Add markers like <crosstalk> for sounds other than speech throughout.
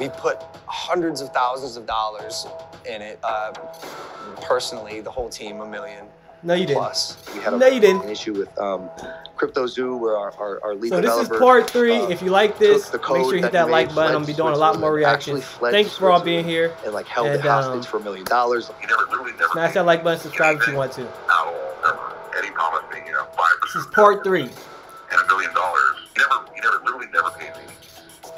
We put hundreds of thousands of dollars in it. Uh, personally, the whole team, a million. No, you didn't. Plus. We had a, No, you didn't. an issue with um, CryptoZoo, where our, our, our lead So this is developer. part three. uh, if you like this, took the make sure you hit that that like button. I'm gonna be doing a lot more reactions. Thanks for all being here. and like held And, it hostage um, for a million dollars. You never Smash that like button, subscribe if you want to. at all. Ever. Eddie promised me, you know, five This is part three. and a million dollars. You never, you never literally never paid me.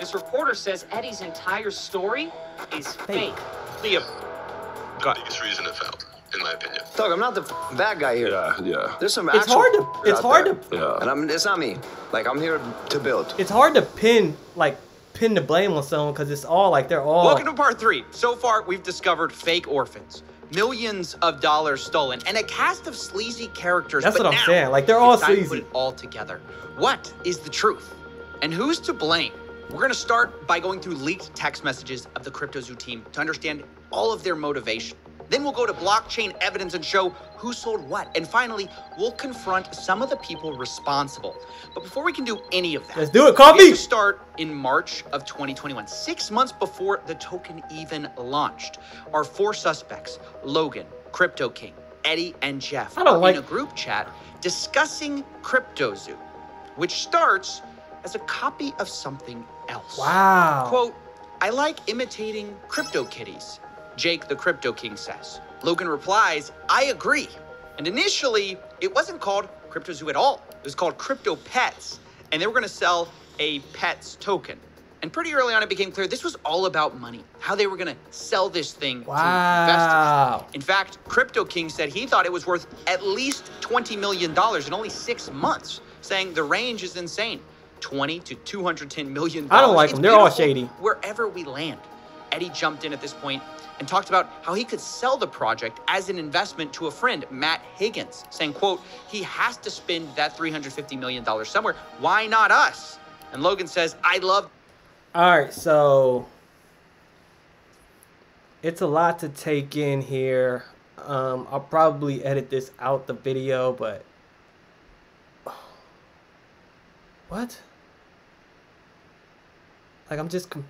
This reporter says Eddie's entire story is fake. Leah, the biggest reason it failed, in my opinion. Dog, I'm not the bad guy here. Yeah, yeah, There's some It's hard to. It's hard there. to. yeah. And I'm, it's not me. Like, I'm here to build. It's hard to pin like pin the blame on someone because it's all like they're all. welcome to part three. So far, we've discovered fake orphans, millions of dollars stolen, and a cast of sleazy characters. That's but what I'm now, saying. Like they're all it's time to sleazy. Put it all together. What is the truth? And who's to blame? We're going to start by going through leaked text messages of the CryptoZoo team to understand all of their motivation. Then we'll go to blockchain evidence and show who sold what. And finally, we'll confront some of the people responsible. But before we can do any of that, Let's do it, we coffee. to start in March of 2021, six months before the token even launched. Our four suspects, Logan, Crypto King, Eddie, and Jeff, I don't like- in a group chat discussing CryptoZoo, which starts as a copy of something else. Wow. Quote, I like imitating crypto kitties, Jake the Crypto King says. Logan replies, I agree. And initially, it wasn't called CryptoZoo at all. It was called Crypto Pets, and they were going to sell a Pets token. And pretty early on, it became clear this was all about money, how they were going to sell this thing to investors. Wow. In fact, Crypto King said he thought it was worth at least $20 million in only six months, saying the range is insane. 20 to 210 million. I don't like It's them. They're all shady. Wherever we land. Eddie jumped in at this point and talked about how he could sell the project as an investment to a friend, Matt Higgins, saying, quote, he has to spend that $350 million somewhere. Why not us? And Logan says, I love All right, so it's a lot to take in here. Um, I'll probably edit this out the video, but <sighs> what? Like I'm just. Com-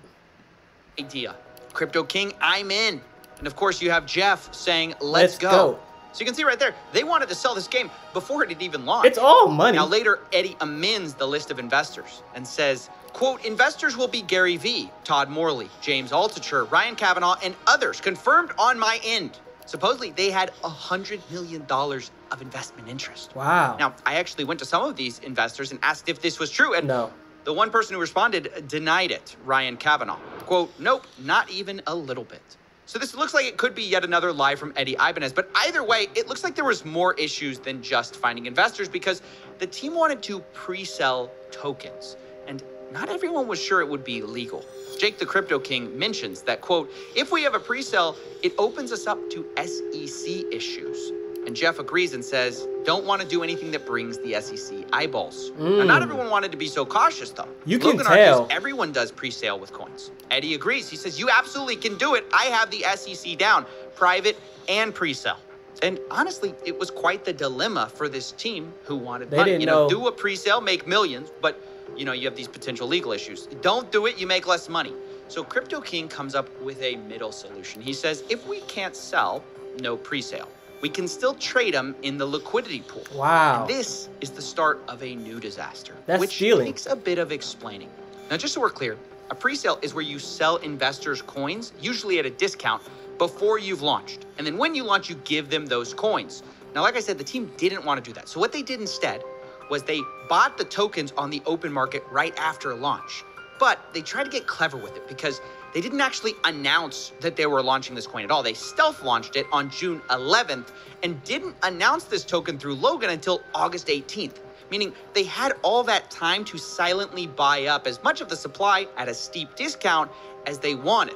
idea. Crypto King, I'm in. And of course, you have Jeff saying, let's, Let's go. go. So you can see right there, they wanted to sell this game before it had even launched. it's all money. Now later, Eddie amends the list of investors and says, quote, investors will be Gary Vee, Todd Morley, James Altucher, Ryan Kavanaugh, and others confirmed on my end. Supposedly, they had a $100 million of investment interest. wow. Now, I actually went to some of these investors and asked if this was true, and no. The one person who responded denied it, Ryan Kavanaugh. Quote, nope, not even a little bit. So this looks like it could be yet another lie from Eddie Ibanez, but either way, it looks like there was more issues than just finding investors because the team wanted to pre-sell tokens, and not everyone was sure it would be legal. Jake the Crypto King mentions that, quote, if we have a pre-sale, it opens us up to SEC issues. And Jeff agrees and says, don't want to do anything that brings the SEC eyeballs. Now, not Mm. everyone wanted to be so cautious, though. You can Logan tell. argues everyone does pre-sale with coins. Eddie agrees. He says, you absolutely can do it. I have the SEC down, private and pre-sale. And honestly, it was quite the dilemma for this team who wanted They money. didn't you know, know- do a pre-sale, make millions, but you know, you have these potential legal issues. Don't do it, you make less money. So Crypto King comes up with a middle solution. He says, if we can't sell, no pre-sale. We can still trade them in the liquidity pool. Wow. And this is the start of a new disaster, That's which stealing. takes a bit of explaining. Now, just so we're clear, a pre-sale is where you sell investors coins, usually at a discount, before you've launched. And then when you launch, you give them those coins. Now, like I said, the team didn't want to do that. So what they did instead was they bought the tokens on the open market right after launch. But they tried to get clever with it because they didn't actually announce that they were launching this coin at all. They stealth launched it on June 11th and didn't announce this token through Logan until August 18th, meaning they had all that time to silently buy up as much of the supply at a steep discount as they wanted.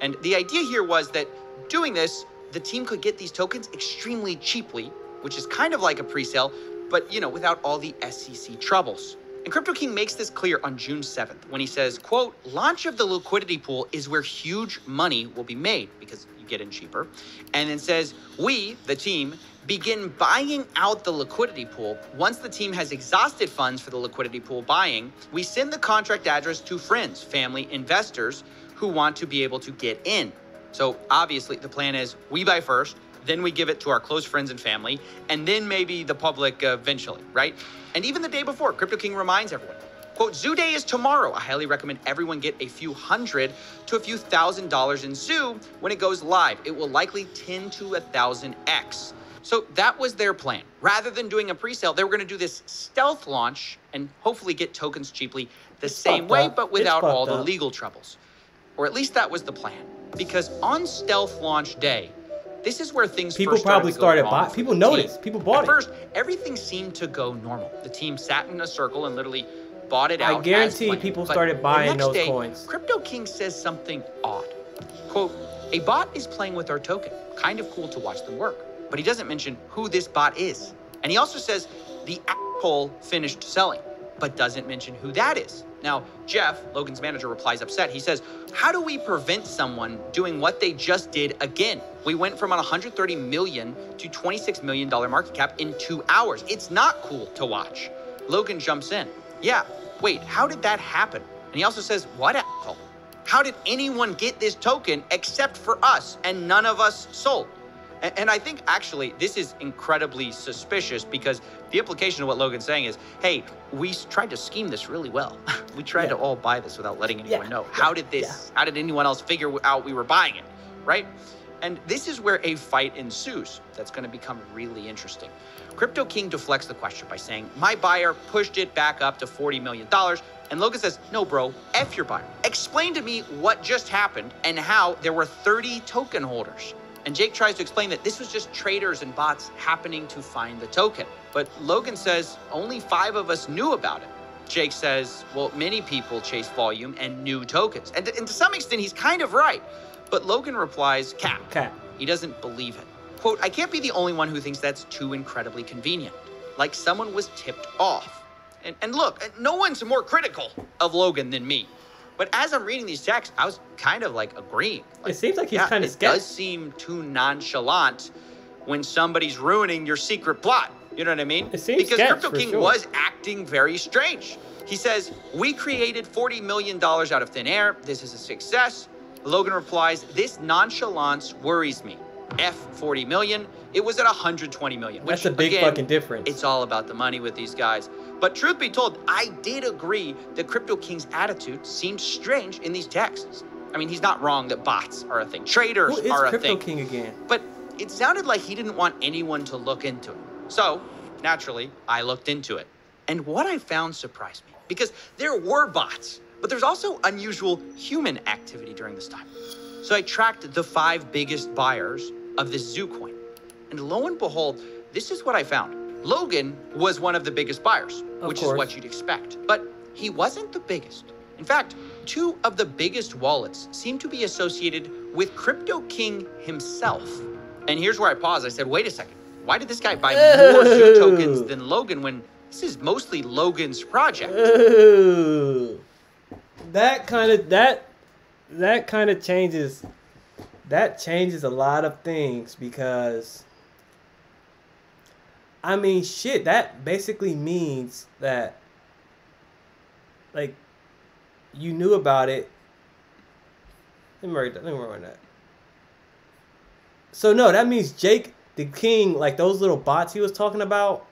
And the idea here was that doing this, the team could get these tokens extremely cheaply, which is kind of like a pre-sale, but you know, without all the SEC troubles. And Crypto King makes this clear on June 7th when he says, quote, launch of the liquidity pool is where huge money will be made because you get in cheaper. And then says, we, the team, begin buying out the liquidity pool. Once the team has exhausted funds for the liquidity pool buying, we send the contract address to friends, family, investors who want to be able to get in. So obviously, the plan is we buy first, then we give it to our close friends and family, and then maybe the public eventually, right? And even the day before, Crypto King reminds everyone. Quote, Zoo Day is tomorrow. I highly recommend everyone get a few hundred to a few thousand dollars in Zoo when it goes live. It will likely 10 to a thousand X. So that was their plan. Rather than doing a pre-sale, they were going to do this stealth launch and hopefully get tokens cheaply the It's same way, up. but without all fucked the legal troubles. Or at least that was the plan. Because on stealth launch day, this is where things People first started probably started wrong people noticed. People bought At it. first, everything seemed to go normal. The team sat in a circle and literally bought it out. i guarantee people But started buying next those day, coins. Crypto King says something odd. Quote, a bot is playing with our token. Kind of cool to watch them work. But he doesn't mention who this bot is. And he also says the asshole finished selling, but doesn't mention who that is. Now, Jeff, Logan's manager, replies upset. He says, How do we prevent someone doing what they just did again? We went from an 130 million to 26 million dollar market cap in two hours. It's not cool to watch. Logan jumps in. Yeah, wait, how did that happen? And he also says, What asshole? How did anyone get this token except for us and none of us sold? And I think actually this is incredibly suspicious because the implication of what Logan's saying is, hey, we tried to scheme this really well. <laughs> we tried Yeah. to all buy this without letting anyone Yeah, know. yeah, How did this, how did anyone else figure out we were buying it, right? And this is where a fight ensues that's going to become really interesting. Crypto King deflects the question by saying, My buyer pushed it back up to $40 million. And Logan says, No, bro, F your buyer. Explain to me what just happened and how there were 30 token holders. And Jake tries to explain that this was just traders and bots happening to find the token. But Logan says only five of us knew about it. Jake says, well, many people chase volume and new tokens. And, and to some extent, he's kind of right. But Logan replies, cap. Cap. He doesn't believe it. Quote, I can't be the only one who thinks that's too incredibly convenient. Like someone was tipped off. And, and look, no one's more critical of Logan than me. But as I'm reading these texts, I was kind of like agreeing. Like, It seems like he's yeah, kind of it scared. does seem too nonchalant when somebody's ruining your secret plot. You know what I mean? It seems because Crypto King sure. was acting very strange. He says, We created $40 million out of thin air. This is a success. Logan replies, This nonchalance worries me. F 40 million. It was at 120 million. That's a big again, fucking difference. It's all about the money with these guys. But truth be told, I did agree that Crypto King's attitude seemed strange in these texts. I mean, he's not wrong that bots are a thing, traders Who is are a Crypto thing. King again? But it sounded like he didn't want anyone to look into it. So, naturally, I looked into it. And what I found surprised me because there were bots, but there's also unusual human activity during this time. So I tracked the five biggest buyers of this zoo coin. And lo and behold, this is what I found. Logan was one of the biggest buyers, Of which is what you'd expect. But he wasn't the biggest. In fact, two of the biggest wallets seem to be associated with Crypto King himself. And here's where I paused. I said, wait a second. Why did this guy buy more zoo <laughs> tokens than Logan when this is mostly Logan's project? Ooh. <laughs> That kind of that that kind of changes that changes a lot of things because I mean shit that basically means that like you knew about it. Let me write that let me write that. So no that means Jake the king like those little bots he was talking about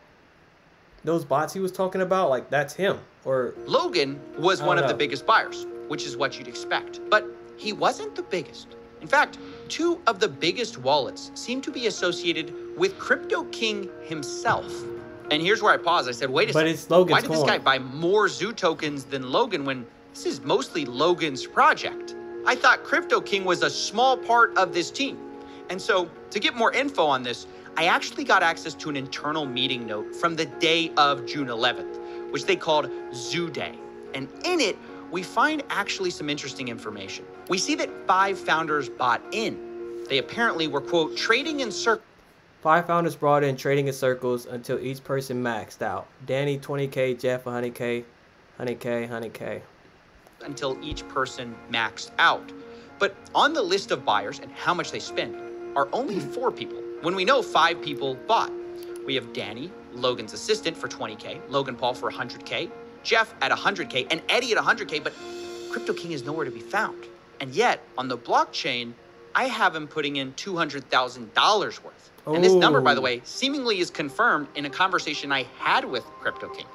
those bots he was talking about like that's him or Logan was one of the biggest buyers, which is what you'd expect. But he wasn't the biggest. In fact, two of the biggest wallets seem to be associated with Crypto King himself. And here's where I pause. I said, wait a But second. it's Logan's Why did this guy buy more zoo tokens than Logan when this is mostly Logan's project? I thought Crypto King was a small part of this team. And so, to get more info on this, I actually got access to an internal meeting note from the day of June 11th, which they called Zoo Day. And in it, we find actually some interesting information. We see that five founders bought in. They apparently were, quote, trading in circles. Five founders brought in trading in circles until each person maxed out. Danny 20k, Jeff 100k, 100k, 100k. until each person maxed out. But on the list of buyers and how much they spend are only hmm. four people, when we know five people bought. We have Danny, Logan's assistant, for 20K, Logan Paul for 100K, Jeff at 100K, and Eddie at 100K, but Crypto King is nowhere to be found. And yet, on the blockchain, I have him putting in $200,000 worth. And this number, by the Oh. way, seemingly is confirmed in a conversation I had with Crypto King,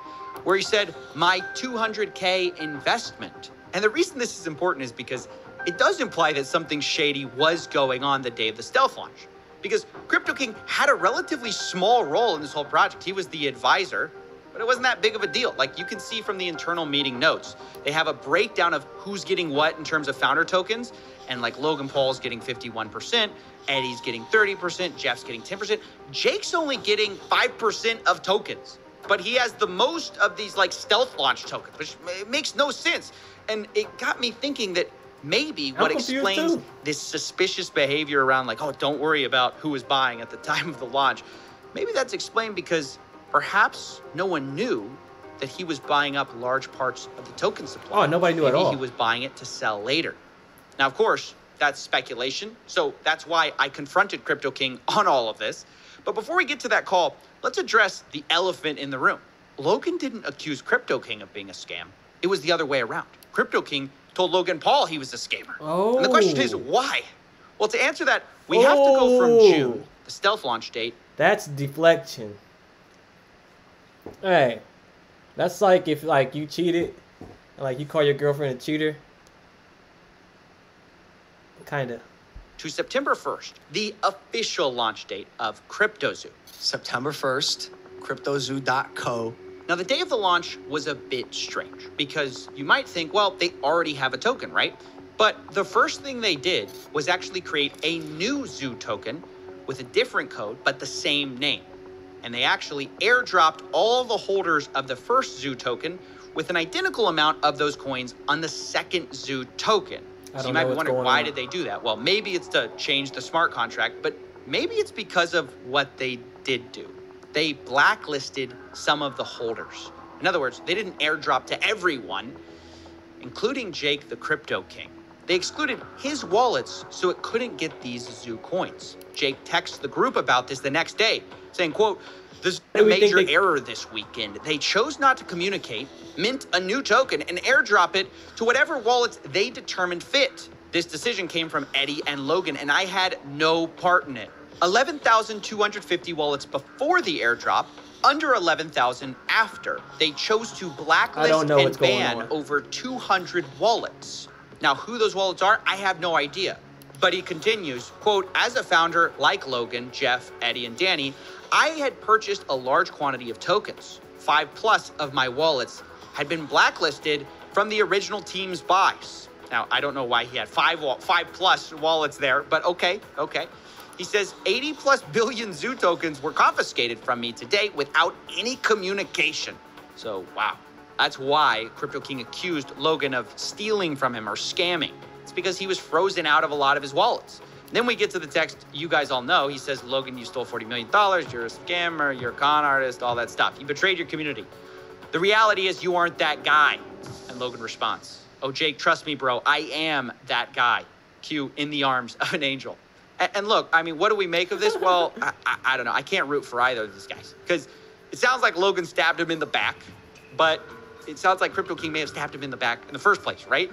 where he said, My 200K investment. And the reason this is important is because it does imply that something shady was going on the day of the stealth launch. Because Crypto King had a relatively small role in this whole project. He was the advisor, but it wasn't that big of a deal. Like you can see from the internal meeting notes, they have a breakdown of who's getting what in terms of founder tokens. And like Logan Paul's getting 51%, Eddie's getting 30%, Jeff's getting 10%. Jake's only getting 5% of tokens, but he has the most of these like stealth launch tokens, which makes no sense. And it got me thinking that maybe what explains too. this suspicious behavior around like, oh, don't worry about who was buying at the <laughs> time of the launch. Maybe that's explained because perhaps no one knew that he was buying up large parts of the token supply. Oh, nobody knew at Maybe all. he was buying it to sell later. Now, of course, that's speculation. So that's why I confronted Crypto King <laughs> on all of this. But before we get to that call, let's address the elephant in the room. Logan didn't accuse Crypto King of being a scam. It was the other way around. Crypto King told Logan Paul he was a scammer. Oh. And the question is, Oh. why? Well, to answer that, we have to go from Oh. June, the stealth launch date, That's deflection. Hey, that's like if like you cheated, and, like you call your girlfriend a cheater. Kinda. to September 1st, the official launch date of CryptoZoo. September 1st, cryptozoo.co. Now, the day of the launch was a bit strange because you might think, well, they already have a token, right? But the first thing they did was actually create a new Zoo token with a different code, but the same name. And they actually airdropped all the holders of the first Zoo token with an identical amount of those coins on the second Zoo token. So you might be wondering why on. did they do that? Well, maybe it's to change the smart contract, but maybe it's because of what they did do. They blacklisted some of the holders. In other words, they didn't airdrop to everyone, including Jake the Crypto King. They excluded his wallets so it couldn't get these Zoo coins. Jake texts the group about this the next day, saying, quote, there's a do we think major they- error this weekend. They chose not to communicate, mint a new token, and airdrop it to whatever wallets they determined fit. This decision came from Eddie and Logan, and I had no part in it. 11,250 wallets before the airdrop, under 11,000 after. They chose to blacklist and ban over 200 wallets. Now, who those wallets are, I have no idea. But he continues, quote, as a founder like Logan, Jeff, Eddie, and Danny, I had purchased a large quantity of tokens. Five plus of my wallets had been blacklisted from the original team's buys. Now, I don't know why he had five, five plus wallets there, but okay, okay. He says 80 plus billion zoo tokens were confiscated from me today without any communication. So, wow. That's why Crypto King accused Logan of stealing from him or scamming. It's because he was frozen out of a lot of his wallets. Then we get to the text you guys all know. He says, Logan, you stole $40 million. You're a scammer. You're a con artist, all that stuff. You betrayed your community. The reality is, you aren't that guy. And Logan responds, Oh, Jake, trust me, bro. I am that guy. Q in the arms of an angel. And, and look, I mean, what do we make of this? Well, <laughs> I, I, I don't know. I can't root for either of these guys because it sounds like Logan stabbed him in the back, but it sounds like Crypto King may have stabbed him in the back in the first place, right?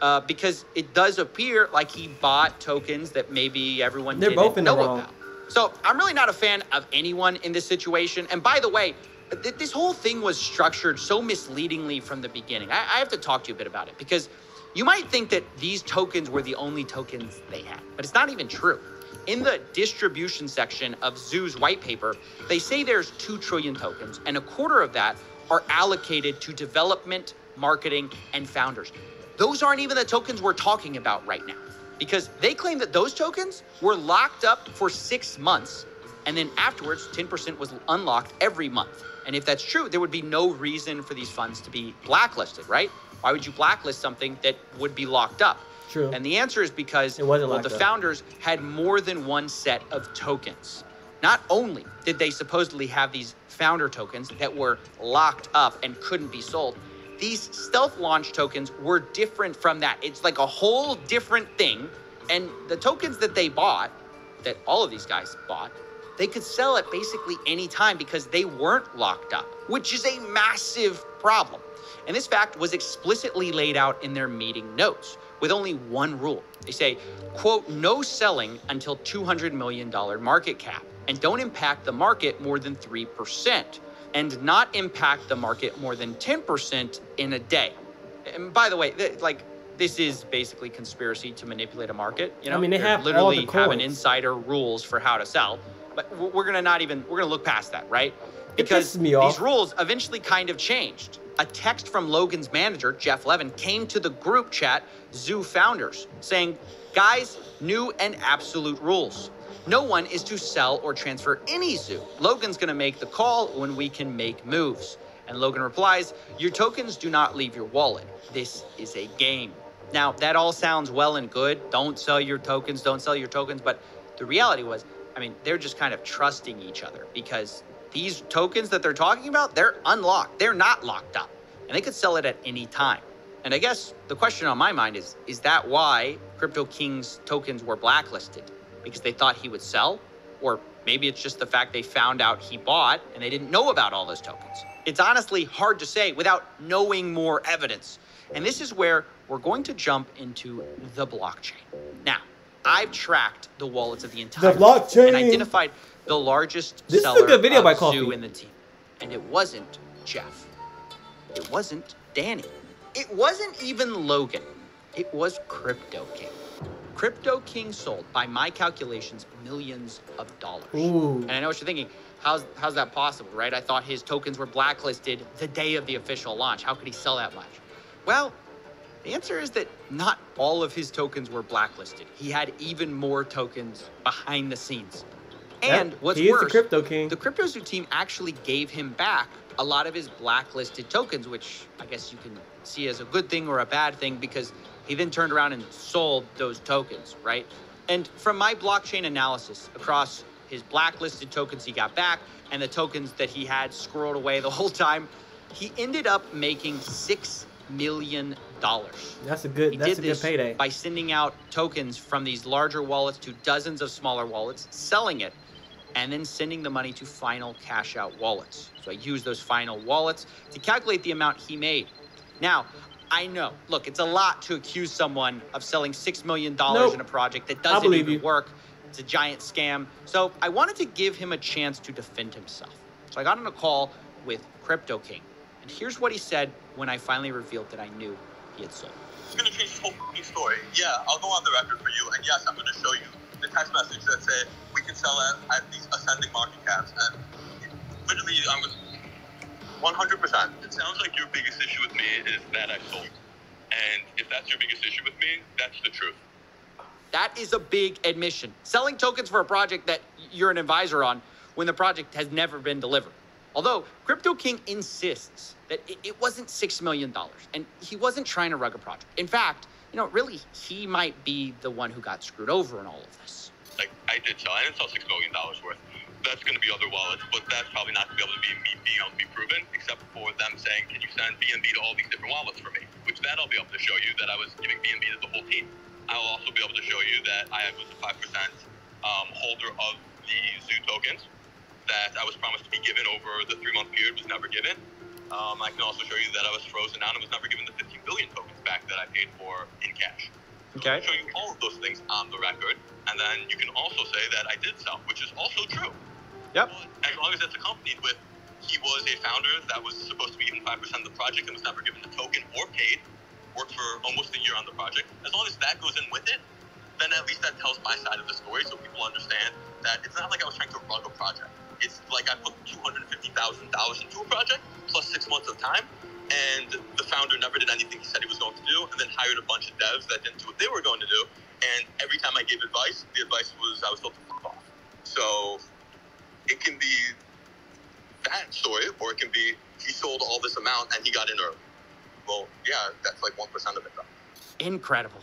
Uh, because it does appear like he bought tokens that maybe everyone They're didn't both in the wrong. about. So I'm really not a fan of anyone in this situation. And by the way, th- this whole thing was structured so misleadingly from the beginning. I, I have to talk to you a bit about it because you might think that these tokens were the only tokens they had, but it's not even true. In the distribution section of Zoo's white paper, they say there's 2 trillion tokens, and a quarter of that are allocated to development, marketing, and founders. Those aren't even the tokens we're talking about right now. Because they claim that those tokens were locked up for six months and then afterwards 10% was unlocked every month. And if that's true there would be no reason for these funds to be blacklisted right? Why would you blacklist something that would be locked up? True. and the answer is because well, the up. founders had more than one set of tokens. Not only did they supposedly have these founder tokens that were locked up and couldn't be sold these stealth launch tokens were different from that. It's like a whole different thing. And the tokens that they bought, that all of these guys bought, they could sell at basically any time because they weren't locked up, which is a massive problem. And this fact was explicitly laid out in their meeting notes, with only one rule. They say, quote, no selling until $200 million market cap and don't impact the market more than 3% and not impact the market more than 10% in a day. And by the way, th- like this is basically conspiracy to manipulate a market. You know, I mean, they They're have literally the have an insider rules for how to sell, but we're gonna not even we're gonna look past that, right? Because me these rules eventually kind of changed. A text from Logan's manager, Jeff Levin, came to the group chat, Zoo founders, saying, Guys, new and absolute rules. No one is to sell or transfer any zoo. Logan's gonna make the call when we can make moves. And Logan replies, Your tokens do not leave your wallet. This is a game. Now, that all sounds well and good. Don't sell your tokens, don't sell your tokens. But the reality was, I mean, they're just kind of trusting each other because these tokens that they're talking about, they're unlocked. They're not locked up. And they could sell it at any time. And I guess the question on my mind is is that why Crypto King's tokens were blacklisted? Because they thought he would sell? Or maybe it's just the fact they found out he bought and they didn't know about all those tokens. It's honestly hard to say without knowing more evidence. And this is where we're going to jump into the blockchain. Now, I've tracked the wallets of the entire blockchain. and identified the largest This is a good video by Zoo Coffee. in the team. And it wasn't Jeff. It wasn't Danny. It wasn't even Logan. It was Crypto King. Crypto King sold, by my calculations, millions of dollars. Ooh. And I know what you're thinking. How's how's that possible, right? I thought his tokens were blacklisted the day of the official launch. How could he sell that much? Well, the answer is that not all of his tokens were blacklisted. He had even more tokens behind the scenes. And Yep, what's he is worse, the crypto king. the CryptoZoo team actually gave him back a lot of his blacklisted tokens, which I guess you can see as a good thing or a bad thing because he then turned around and sold those tokens, right? And from my blockchain analysis across his blacklisted tokens he got back and the tokens that he had squirreled away the <laughs> whole time, he ended up making six million dollars. That's a good. He That's did a good payday. by sending out tokens from these larger wallets to dozens of smaller wallets, selling it, and then sending the money to final cash out wallets. So I used those final wallets to calculate the amount he made. Now, I know, look, it's a lot to accuse someone of selling $6 million Nope. in a project that doesn't believe even you. work. It's a giant scam. So I wanted to give him a chance to defend himself. So I got on a call with Crypto King. And here's what he said when I finally revealed that I knew he had sold. It's gonna change the whole fucking story. Yeah, I'll go on the record for you, and yes, I'm gonna show you the text message that say we can sell at, at these ascending market caps, and literally, I'm gonna. 100%. It sounds like your biggest issue with me is that I sold. And if that's your biggest issue with me, that's the truth. That is a big admission. Selling tokens for a project that you're an advisor on when the project has never been delivered. Although Crypto King insists that it, it wasn't $6 million and he wasn't trying to rug a project. In fact, you know, really, he might be the one who got screwed over in all of this. Like, I did sell. I didn't sell $6 million worth. That's going to be other wallets, but that's probably not going to be able to be me being able to be proven, except for them saying, can you send BNB to all these different wallets for me? Which that I'll be able to show you that I was giving BNB to the whole team. I'll also be able to show you that I was a 5% um, holder of the Zoo tokens that I was promised to be given over the three month period was never given. Um, I can also show you that I was frozen out and was never given the 15 billion tokens back that I paid for in cash. So Okay. I'll show you all of those things on the record, and then you can also say that I did sell, which is also true. Yep. As long as it's accompanied with he was a founder that was supposed to be even 5% of the project and was never given a token or paid, worked for almost a year on the project. As long as that goes in with it, then at least that tells my side of the story so people understand that it's not like I was trying to rug a project. It's like I put $250,000 into a project plus six months of time, and the founder never did anything he said he was going to do, and then hired a bunch of devs that didn't do what they were going to do. And every time I gave advice, the advice was I was told to fuck off. So it can be that story, or it can be he sold all this amount and he got in early. Well, yeah, that's like 1% of it, though. Incredible.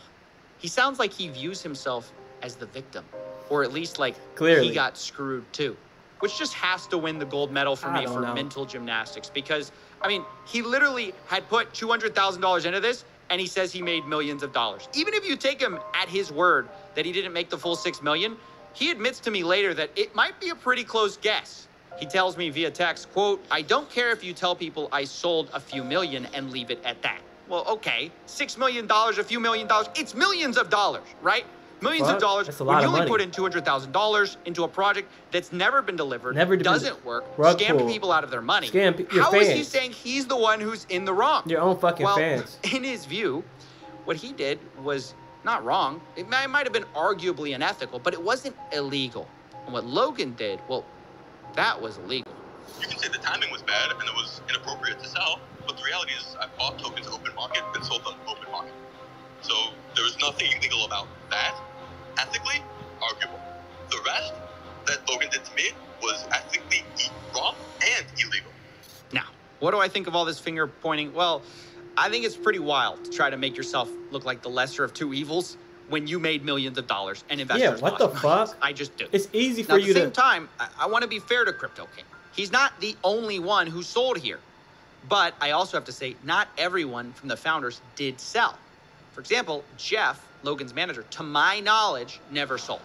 He sounds like he views himself as the victim, or at least like Clearly. he got screwed too, which just has to win the gold medal for I me for know. mental gymnastics because I mean he literally had put two hundred thousand dollars into this and he says he made millions of dollars. Even if you take him at his word that he didn't make the full six million, he admits to me later that it might be a pretty close guess. He tells me via text, quote, I don't care if you tell people I sold a few million and leave it at that. Well, okay, six million dollars, a few million dollars. It's millions of dollars, right? Millions Fuck, of dollars. that's a when lot you of only money. put in two hundred thousand dollars into a project that's never been delivered, Never doesn't work, Rug scammed pull. people out of their money. Scam your How is he saying he's the one who's in the wrong? Your own fucking well, fans. <laughs> in his view, what he did was not wrong. It might, might have been arguably unethical, but it wasn't illegal. And what Logan did, well, that was illegal. You can say the timing was bad and it was inappropriate to sell, but the reality is I bought tokens open market and sold them open market. So there was nothing illegal about that. Ethically, arguable. The rest that Logan did to me was ethically wrong and illegal. Now, what do I think of all this finger pointing? Well, I think it's pretty wild to try to make yourself look like the lesser of two evils when you made millions of dollars and investors what the millions. fuck? I just do. It's easy for Now, for at the same to. time, I, I want to be fair to Crypto King. He's not the only one who sold here. But I also have to say, not everyone from the founders did sell. For example, Jeff, Logan's manager, to my knowledge, never sold.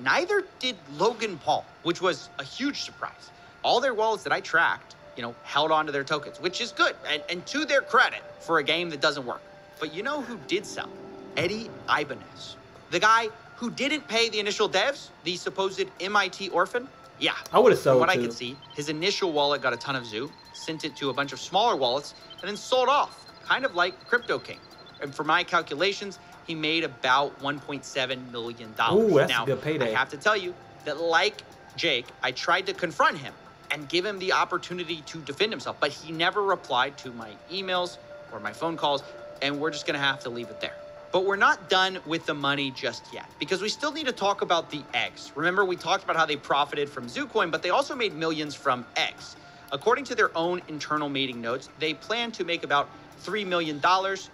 Neither did Logan Paul, which was a huge surprise. All their wallets that I tracked, you know, held on to their tokens, which is good, and, and to their credit for a game that doesn't work. But you know who did sell? Eddie Ibanez. The guy who didn't pay the initial devs, the supposed MIT orphan. Yeah, I would have sold. from what I too. could see, his initial wallet got a ton of zoo, sent it to a bunch of smaller wallets, and then sold off, kind of like Crypto King. And for my calculations, he made about $1.7 million. Ooh, that's a now, good payday. I have to tell you that, like Jake, I tried to confront him and give him the opportunity to defend himself, but he never replied to my emails or my phone calls, and we're just gonna have to leave it there. But we're not done with the money just yet because we still need to talk about the eggs. Remember, we talked about how they profited from Zoocoin, but they also made millions from eggs. According to their own internal meeting notes, they plan to make about $3 million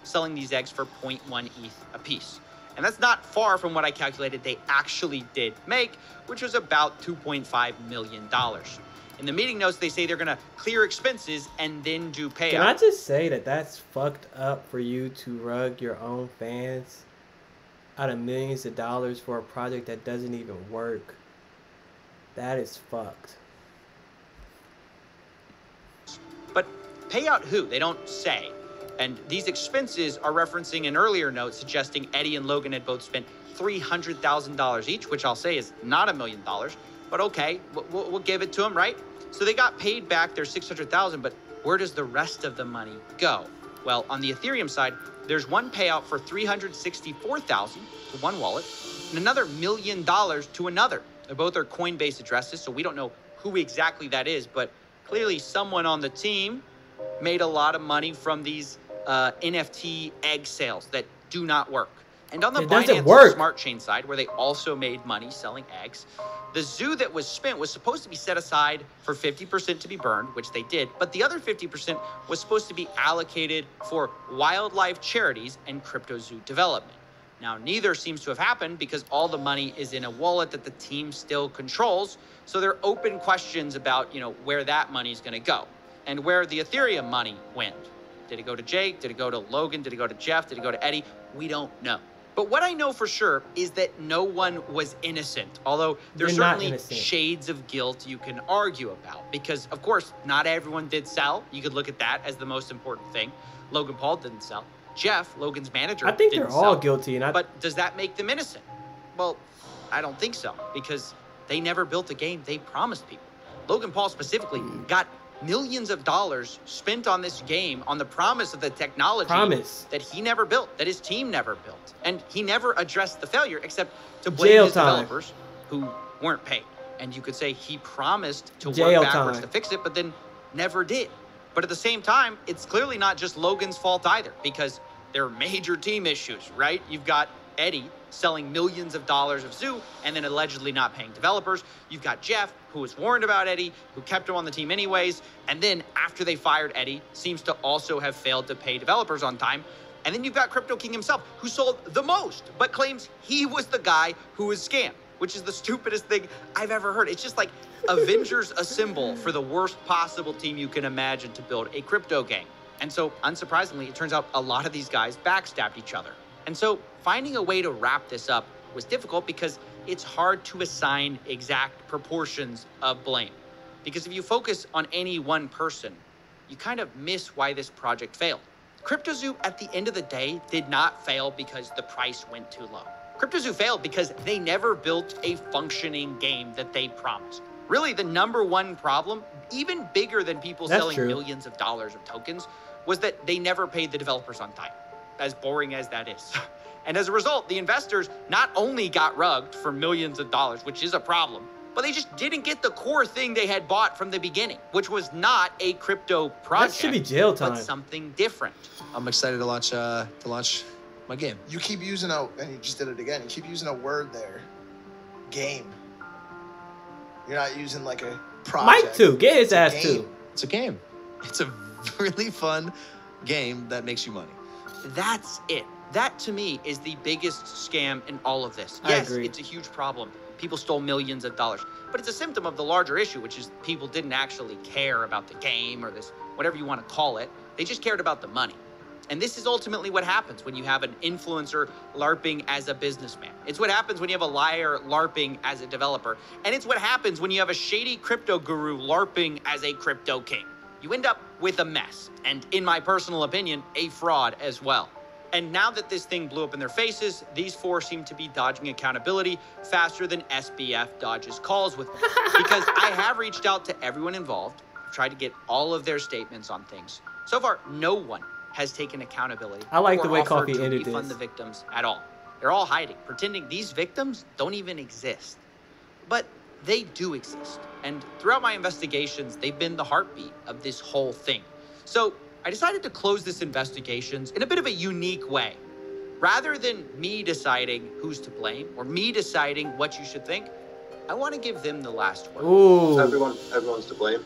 selling these eggs for 0.1 ETH apiece. And that's not far from what I calculated they actually did make, which was about $2.5 million. In the meeting notes, they say they're going to clear expenses and then do payouts. Can I just say that that's fucked up for you to rug your own fans out of millions of dollars for a project that doesn't even work? That is fucked. But pay out who? They don't say. And these expenses are referencing an earlier note suggesting Eddie and Logan had both spent $300,000 each, which I'll say is not a million dollars. But okay, we'll, we'll give it to them, right? So they got paid back their 600,000, but where does the rest of the money go? Well, on the Ethereum side, there's one payout for 364,000 to one wallet and another million dollars to another. They both are Coinbase addresses, so we don't know who exactly that is, but clearly someone on the team made a lot of money from these uh, NFT egg sales that do not work. And on the It Binance. Smart Chain side, where they also made money selling eggs, the zoo that was spent was supposed to be set aside for 50% to be burned, which they did, but the other 50% was supposed to be allocated for wildlife charities and crypto zoo development. Now, neither seems to have happened because all the money is in a wallet that the team still controls. So there are open questions about, you know, where that money is going to go and where the Ethereum money went. Did it go to Jake? Did it go to Logan? Did it go to Jeff? Did it go to Eddie? We don't know. But what I know for sure is that no one was innocent, although there's They're certainly shades of guilt you can argue about. Because, of course, not everyone did sell. You could look at that as the most important thing. Logan Paul didn't sell. Jeff, Logan's manager, I think they're all sell. guilty, and I But does that make them innocent? Well, I don't think so because they never built a game they promised people. Logan Paul specifically hmm. got millions of dollars spent on this game on the promise of the technology Promise. that he never built, that his team never built. And he never addressed the failure except to blame Jail his time. developers who weren't paid. And you could say he promised to Jail work backwards time. to fix it, but then never did. But at the same time, it's clearly not just Logan's fault either, because there are major team issues, right? You've got Eddie selling millions of dollars of Zoo and then allegedly not paying developers. You've got Jeff, who was warned about Eddie, who kept him on the team anyways. And then after they fired Eddie, seems to also have failed to pay developers on time. And then you've got Crypto King himself, who sold the most, but claims he was the guy who was scammed, which is the stupidest thing I've ever heard. It's just like Avengers <laughs> Assemble for the worst possible team you can imagine to build a crypto gang. And so, unsurprisingly, it turns out a lot of these guys backstabbed each other. And so, finding a way to wrap this up was difficult because it's hard to assign exact proportions of blame. Because if you focus on any one person, you kind of miss why this project failed. CryptoZoo, at the end of the day, did not fail because the price went too low. CryptoZoo failed because they never built a functioning game that they promised. Really, the number one problem, even bigger than people That's selling true. millions of dollars of tokens, was that they never paid the developers on time. As boring as that is. And as a result, the investors not only got rugged for millions of dollars, which is a problem, but they just didn't get the core thing they had bought from the beginning, which was not a crypto project. That should be jail time. but something different. I'm excited to launch uh, to launch my game. You keep using a, and you just did it again. You keep using a word there. Game. You're not using like a project. Mike too. Get his It's ass too. It's a game. It's a <laughs> really fun game that makes you money. That's it. That to me is the biggest scam in all of this. I Yes, agree. it's a huge problem. People stole millions of dollars, but it's a symptom of the larger issue, which is people didn't actually care about the game or this, whatever you want to call it. They just cared about the money. And this is ultimately what happens when you have an influencer LARPing as a businessman. It's what happens when you have a liar LARPing as a developer. And it's what happens when you have a shady crypto guru LARPing as a crypto king. You end up with a mess. And in my personal opinion, a fraud as well. And now that this thing blew up in their faces, these four seem to be dodging accountability faster than SBF dodges calls with me. <laughs> because I have reached out to everyone involved, tried to get all of their statements on things. So far, no one has taken accountability. I like or the way offered Coffee to ended refund this. the victims at all. They're all hiding, pretending these victims don't even exist. But they do exist. And throughout my investigations, they've been the heartbeat of this whole thing. So I decided to close this investigations in a bit of a unique way. Rather than me deciding who's to blame or me deciding what you should think, I want to give them the last word. Ooh. Everyone, everyone's to blame.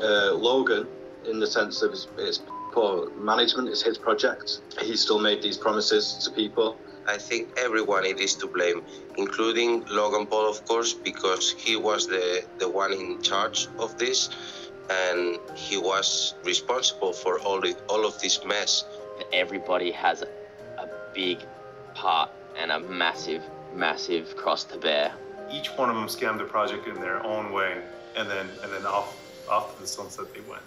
Uh, Logan, in the sense of his, his poor management, is his project. He still made these promises to people. I think everyone it is to blame, including Logan Paul, of course, because he was the, the one in charge of this and he was responsible for all, the, all of this mess. everybody has a, a big part and a massive, massive cross to bear. Each one of them scammed the project in their own way, and then and then off off to the sunset they went.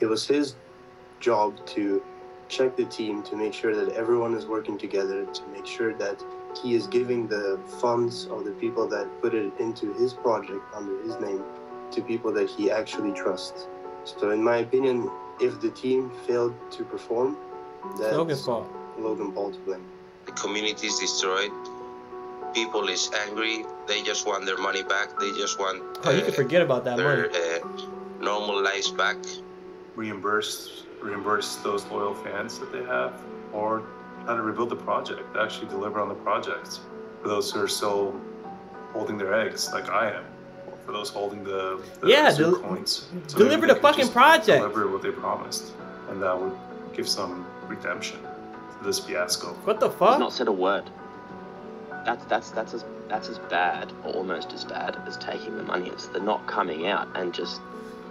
It was his job to check the team to make sure that everyone is working together, to make sure that he is giving the funds of the people that put it into his project under his name to people that he actually trusts. So, in my opinion, if the team failed to perform, that's Logan's fault. Logan Paul to blame. The community is destroyed. People is angry. They just want their money back. They just want Oh, you can forget about that their money. uh, normal lives back. Reimburse reimburse those loyal fans that they have, or how to rebuild the project, actually deliver on the project. For those who are still holding their eggs, like I am, for those holding the, the Yeah, del- coins, so deliver the fucking project. Deliver what they promised, and that would give some redemption to this fiasco. What the fuck? He's fuck? not said a word. That's that's that's as that's as bad, or almost as bad, as taking the money. It's the not coming out and just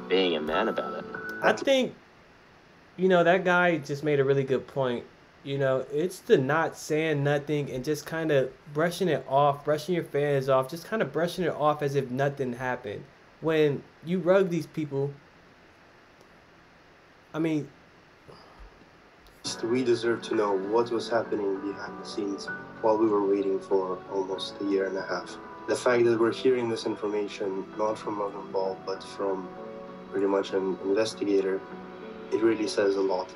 being a man about it. I think, you know, that guy just made a really good point. You know, it's the not saying nothing and just kind of brushing it off, brushing your fans off, just kind of brushing it off as if nothing happened. When you rug these people, I mean, We deserve to know what was happening behind the scenes while we were waiting for almost a year and a half. The fact that we're hearing this information not from Logan Paul, but from pretty much an investigator, it really says a lot.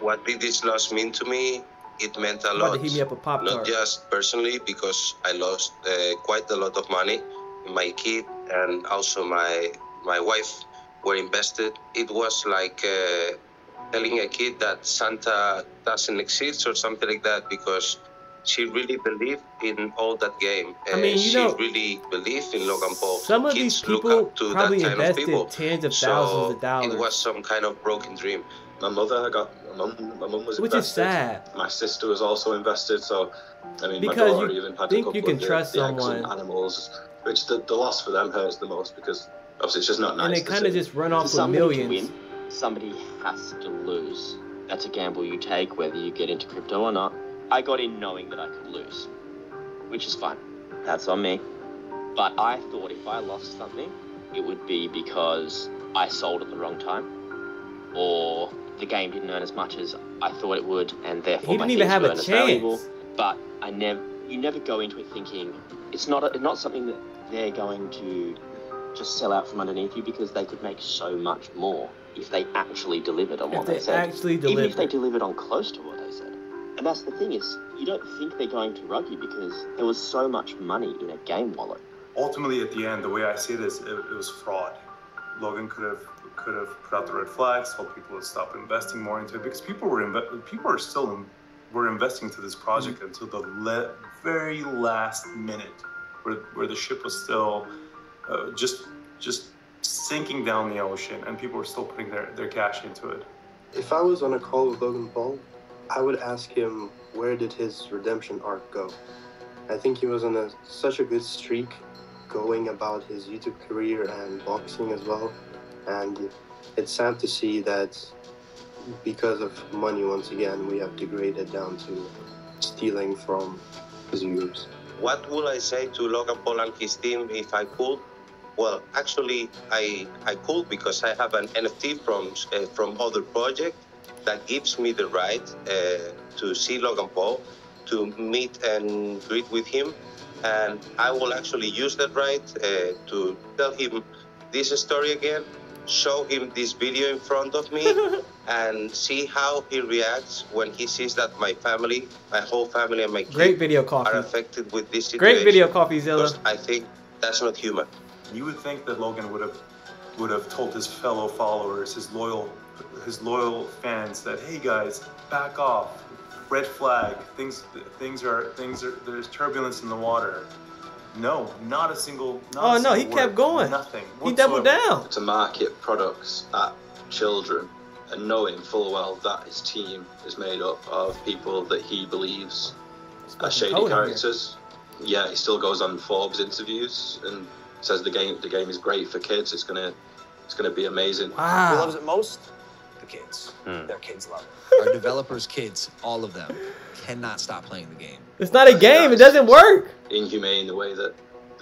What did this loss mean to me? It meant a about lot. heat me up a pop Not just personally, because I lost uh, quite a lot of money. My kid and also my my wife were invested. It was like uh, telling a kid that Santa doesn't exist or something like that because she really believed in all that game. I mean, Uh, you she know, really believed in Logan Paul. Some of Kids these people up to probably that kind of invested people. tens of so thousands of dollars. It was some kind of broken dream. My mother got my mum. My mum was Which is invested. sad. My sister was also invested. So, I mean, Because my daughter you even had think a couple you can of the, trust the eggs and animals, which the, the loss for them hurts the most because obviously it's just not nice. and they kind of just run off with somebody millions. to win, somebody has to lose. That's a gamble you take, whether you get into crypto or not. I got in knowing that I could lose, which is fine. That's on me. But I thought if I lost something, it would be because I sold at the wrong time, or the game didn't earn as much as I thought it would, and therefore He didn't even have a weren't valuable. chance. But I never, you never go into it thinking it's not a, not something that they're going to just sell out from underneath you because they could make so much more if they actually delivered on If what they they said. actually Even if they delivered. delivered on close to what they said. And that's the thing is, you don't think they're going to rug you because there was so much money in a game wallet. ultimately at the end the way i see this it, it was fraud. Logan could have could have put out the red flags told people to stop investing more into it because people were inve- people are still in, were investing into this project until the le- very last minute where, where the ship was still uh, just just sinking down the ocean and people were still putting their, their cash into it. If I was on a call with Logan Paul, I would ask him where did his redemption arc go. I think he was on a, such a good streak going about his YouTube career and boxing as well. And it's sad to see that because of money, once again, we have degraded down to stealing from his viewers. What would I say to Logan Paul and his team if I could? Well, actually, I I could because I have an NFT from uh, from other project that gives me the right uh, to see Logan Paul, to meet and greet with him, and I will actually use that right uh, to tell him this story again, show him this video in front of me, <laughs> and see how he reacts when he sees that my family, my whole family, and my Great kid video are affected with this situation. Great video Coffeezilla. Because I think that's not human. You would think that Logan would have would have told his fellow followers, his loyal his loyal fans that hey guys, back off. Red flag. Things things are things are there's turbulence in the water. No, not a single not Oh a no, he single kept word, going. Nothing. He doubled down. to market products at children and knowing full well that his team is made up of people that he believes are shady characters. Yeah, he still goes on Forbes interviews and says the game the game is great for kids. It's gonna it's gonna be amazing. He loves it most? The kids. Hmm. Their kids love it. Our developers' kids, all of them, cannot stop playing the game. It's not a game. It doesn't work. Inhumane the way that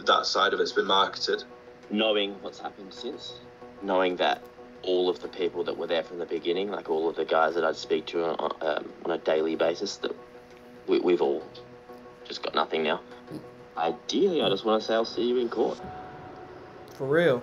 that side of it's been marketed. knowing what's happened since, knowing that all of the people that were there from the beginning, like all of the guys that I'd speak to on, um, on a daily basis, that we, we've all just got nothing now. Ideally, I just want to say I'll see you in court. For real.